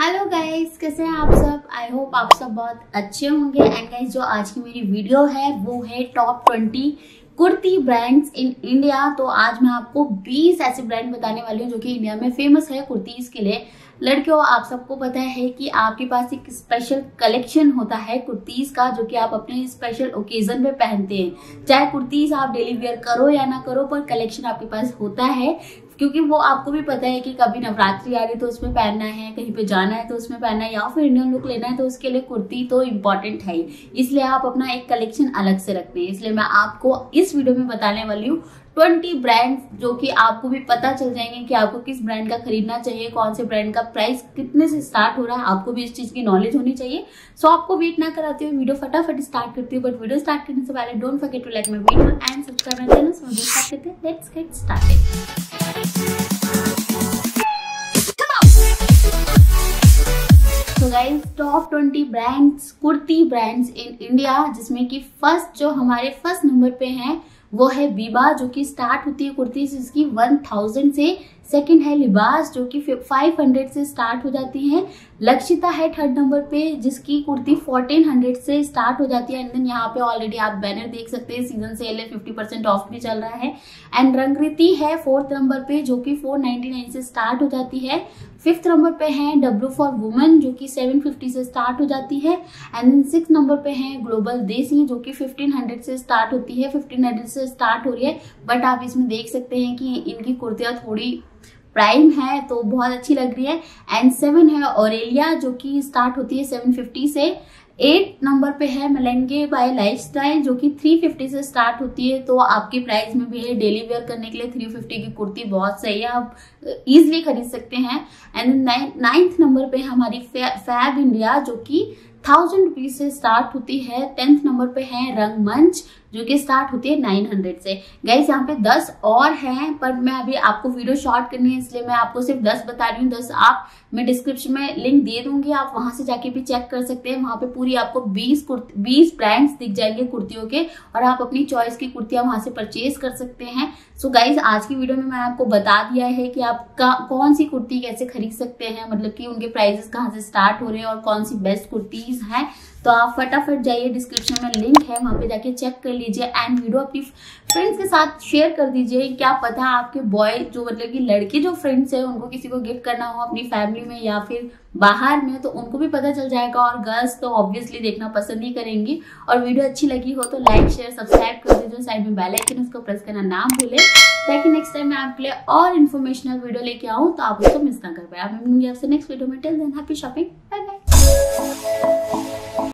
Hello guys कैसे हैं आप सब? आई होप आप सब बहुत अच्छे होंगे। एंड गाइस जो आज की मेरी वीडियो है, वो है top twenty kurti brands in India तो आज मैं आपको 20 ऐसे ब्रांड बताने वाली हूँ जो कि इंडिया में फ़ेमस है कुर्तीज के लिए। लड़कियों, आप सबको पता है कि आपके पास एक स्पेशल कलेक्शन होता है कुर्तीज का, जो कि आप अपने स्पेशल ओकेजन पे पहनते हैं। चाहे कुर्तीज आप डेली वेयर करो या ना करो, पर कलेक्शन आपके पास होता है। क्योंकि वो आपको भी पता है कि कभी नवरात्रि आ रही तो उसमें पहनना है, कहीं पे जाना है तो उसमें पहनना है, या फिर इंडियन लुक लेना है तो उसके लिए कुर्ती तो इम्पोर्टेंट है इसलिए आप अपना एक कलेक्शन अलग से रखते हैं। इसलिए मैं आपको इस वीडियो में बताने वाली हूँ ट्वेंटी ब्रांड जो कि आपको भी पता चल जाएँगे कि आपको किस ब्रांड का खरीदना चाहिए कौन से ब्रांड का प्राइस कितने से स्टार्ट हो रहा है आपको भी इस चीज़ की नॉलेज होनी चाहिए। सो so, आपको वेट ना कराते हुए वीडियो फटाफट स्टार्ट करती हूँ बट वीडियो स्टार्ट करने से पहले don't forget to like my video and subscribe let's get started top twenty brands kurti brands in India जिसमें कि फ़र्स्ट जो हमारे फ़र्स्ट नंबर पे हैं वो है बीबा जो कि स्टार्ट होती है कुर्ती इसकी वन थाउज़ेंड से सेकंड है लिबास, जो कि फाइव हंड्रेड से स्टार्ट हो जाती है। लक्षिता है थर्ड नंबर पे, जिसकी कुर्ती फोर्टीन हंड्रेड से स्टार्ट हो जाती है। एंड देन यहाँ पे ऑलरेडी आप बैनर देख सकते हैं सीज़न सेल है फिफ्टी परसेंट ऑफ़ भी चल रहा है। एंड रंगरीति है फोर्थ नंबर पे, जो कि फोर नाइनटी नाइन से स्टार्ट हो जाती है। फिफ्थ नंबर पे है डब्ल्यू फॉर वुमेन जो कि सेवन फिफ्टी से स्टार्ट हो जाती है। एंड सिक्स नंबर पे है ग्लोबल देसी, जो कि फिफ्टीन हंड्रेड से स्टार्ट होती है। फिफ्टीन हंड्रेड से स्टार्ट हो रही है। बट आप इसमें देख सकते हैं कि इनकी कुर्तियाँ थोड़ी प्राइम है तो बहुत अच्छी लग रही है। एंड सेवन है ओरेलिया जो कि स्टार्ट होती है सेवन फिफ्टी से। एट नंबर पे है मलेंगे बाय लाइफस्टाइल जो कि थ्री फिफ्टी से स्टार्ट होती है। तो आपके प्राइस में भी है डेली वेयर करने के लिए थ्री फिफ्टी की कुर्ती बहुत सही है, आप इजिली खरीद सकते हैं। एंड नाइन्थ नंबर पे हमारी फैब इंडिया जो कि थाउज़ेंड रुपीज़ से स्टार्ट होती है टेंथ नंबर पे है रंगमंच, जो कि स्टार्ट होती है नाइन हंड्रेड से। गैस यहाँ पे दस और हैं, पर मैं अभी आपको वीडियो शॉर्ट करनी है, इसलिए मैं आपको सिर्फ़ दस बता रही हूँ। दस आप, मैं डिस्क्रिप्शन में लिंक दे दूँगी, आप वहाँ से जाके भी चेक कर सकते हैं। वहाँ पे पूरी आपको बीस कुर्ती, बीस ब्रांड्स दिख जाएँगे कुर्तियों के, और आप अपनी चॉइस की कुर्तियाँ वहाँ से परचेज कर सकते हैं। सो so गाइज़ आज की वीडियो में मैंने आपको बता दिया है कि आप कौन सी कुर्ती कैसे खरीद सकते हैं मतलब कि उनके प्राइजेस कहाँ से स्टार्ट हो रहे हैं, और कौन सी बेस्ट कुर्तीज हैं तो आप फटाफट जाइए डिस्क्रिप्शन में लिंक है, वहाँ पे जाके चेक कर लीजिए एंड वीडियो अपनी फ्रेंड्स के साथ शेयर कर दीजिए क्या पता आपके बॉय जो मतलब कि लड़के जो फ्रेंड्स है, उनको किसी को गिफ्ट करना हो अपनी फैमिली में या फिर बाहर में तो उनको भी पता चल जाएगा और गर्ल्स तो ऑब्वियसली देखना पसंद ही करेंगी। और वीडियो अच्छी लगी हो तो लाइक शेयर सब्सक्राइब कर दीजिए साइड में बेल आइकन उसको प्रेस करना ना भूले, ताकि नेक्स्ट टाइम मैं आपके लिए और इन्फॉर्मेशनल वीडियो लेके आऊँ तो आप उसको मिस ना कर पाए। आप मिलूँगी आपसे नेक्स्ट वीडियो में। Till then happy shopping bye bye